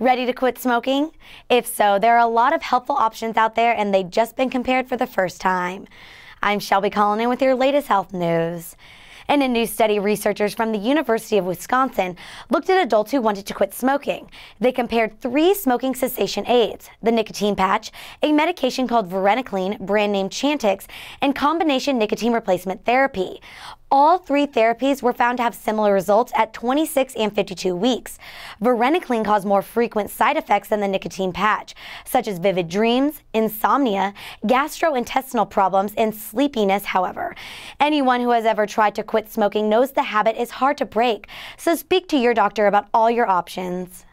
Ready to quit smoking? If so, there are a lot of helpful options out there and they've just been compared for the first time. I'm Shelby calling in with your latest health news. In a new study, researchers from the University of Wisconsin looked at adults who wanted to quit smoking. They compared three smoking cessation aids, the nicotine patch, a medication called varenicline, brand name Chantix, and combination nicotine replacement therapy. All three therapies were found to have similar results at 26 and 52 weeks. Varenicline caused more frequent side effects than the nicotine patch, such as vivid dreams, insomnia, gastrointestinal problems, and sleepiness, however. Anyone who has ever tried to quit smoking knows the habit is hard to break, so speak to your doctor about all your options.